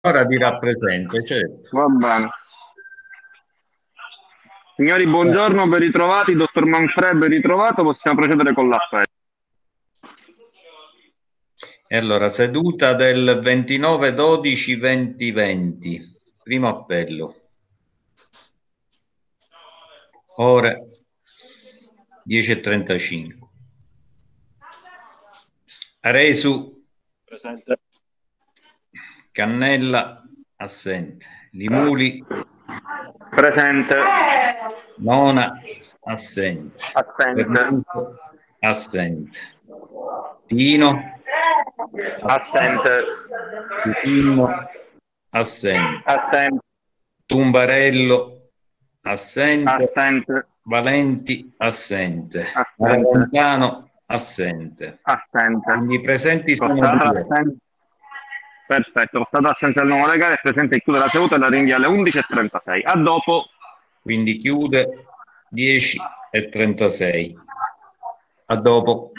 Ora ti rappresento, certo. Va bene. Signori, buongiorno, ben ritrovati. Dottor Manfred, ben ritrovato. Possiamo procedere con l'appello. E allora, seduta del 29-12-2020. Primo appello. Ore 10.35. Aresu. Presente. Cannella. Assente. Limuli. Presente. Nona. Assente. Assente. Assente. Tino. Assente. Tino. Assente. Assente. Tumbarello. Assente. Assente. Valenti. Assente. Assente. Lontano. Assente. Assente. Quindi presenti sono Constata due. assente. Perfetto, constata assenza del nuovo legale, è presente e chiude la seduta e la rinvia alle 11.36. A dopo. Quindi chiude 10 e 36. A dopo.